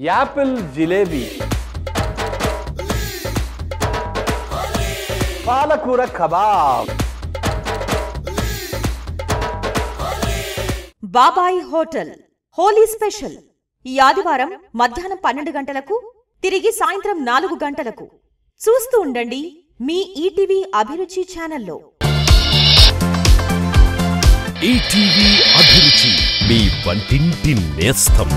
Apple jalebi. పాలకూర kebab. బాబాయ్ hotel Holi special. ఈ ఆదివారం మధ్యాహ్నం పన్నెండు గంటలకు తిరిగి సాయంత్రం నాలుగు గంటలకు. చూస్తూ ఉండండి మీ ఈటీవీ అభిరుచి ఛానల్లో. ఈటీవీ అభిరుచి మీ వంటింటి నేస్తం.